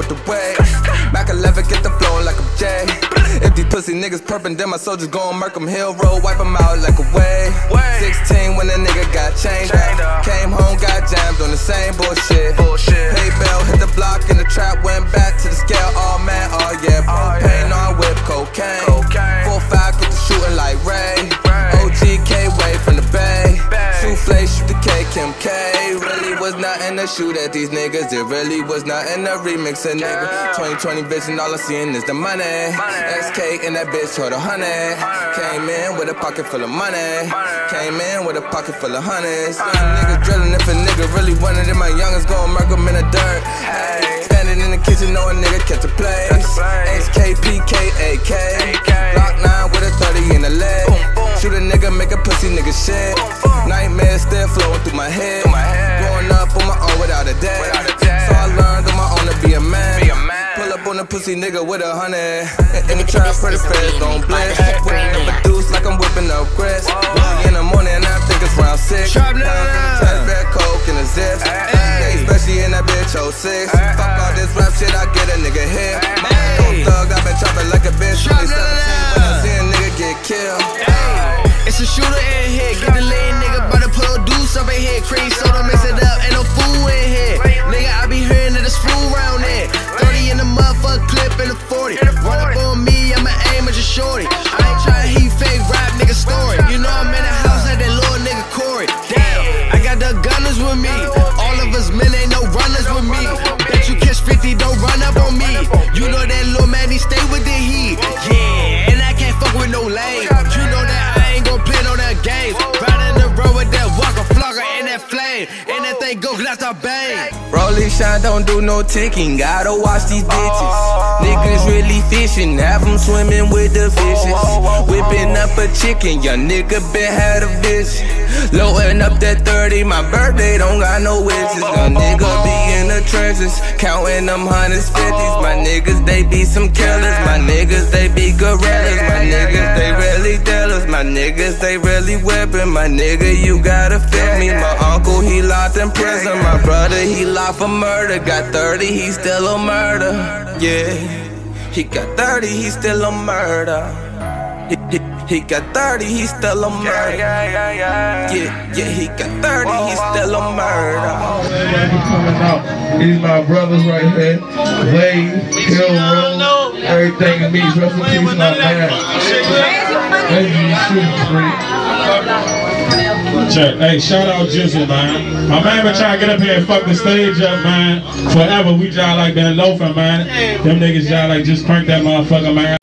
with the way. Mac 11, get the flow like I'm Jay. If these pussy niggas perpin', then my soldiers gon' murk 'em. Hill road, wipe 'em out like a wave. 16 when a nigga got chained up. Came home, got jammed nothing to shoot at these niggas. It really was nothing to remix a nigga. 2020 vision, all I seeing is the money. SK and that bitch hold a hundred. Came in with a pocket full of money. Came in with a pocket full of hundreds. Young niggas drilling if a nigga really wanted it. My youngest gon' murk 'em in the dirt. Standing in the kitchen, know a nigga catch a place. HK, PK, AK. Block 9 with a 30 in the leg. Shoot a nigga, make a pussy nigga shit. Nightmares still flowing through my head. Growing up on my own without a dad. So I learned on my own to be a man. Pull up on a pussy nigga with a hundred. In the trap, pretty fast, don't blitz. Whipping up a deuce like I'm whipping up Chris. Early in the morning, I think it's round six. Sharp nine. Touch red coke in a zip. Especially in that bitch 06. Fuck all this rap shit, I get a nigga hit. My own thug, i been chopping like a bitch. Sharp 2017 when I see a nigga get killed. It's a shooter in here. Get the lean Cream soda, mix it up. Ain't no fool in here. Nigga, I be hearing that it's fool round there. 30 in the motherfucker clip in the 40. Run up on me, I'ma aim at your shorty. I ain't tryna heat fake rap nigga story. You know I'm in the house like that little nigga Corey. Damn, I got the gunners with me. All of us men ain't no runners with me. Bet you catch 50, don't run up on me. You know that little man, he stay with the heat. Shine don't do no ticking, gotta watch these bitches. Niggas really fishing, have them swimming with the fishes. Whipping up a chicken, young nigga been had a vision. Loading up that 30, my birthday don't got no wishes. Young nigga be in the trenches, counting them hundreds, fifties. My niggas, they be some killers. My niggas, they be gorillas. My niggas, they really dealers. My niggas, they really whipping. My nigga, you gotta feel me. My uncle, he locked in prison. My brother, he locked for murder. Got 30, he still a murder. Yeah, he got 30, he still a murder. He, he, he got 30, he still a murder. Yeah, yeah, he got 30, he still a murder. Everybody. These my brothers right here. Wade, Hill Road, everything in me. Rest in peace, my man. Check. Hey, shout out Gizzle, man. My man been trying to get up here and fuck the stage up, man. Forever, we jive like that loafing, man. Them niggas jive like just crank that motherfucker, man.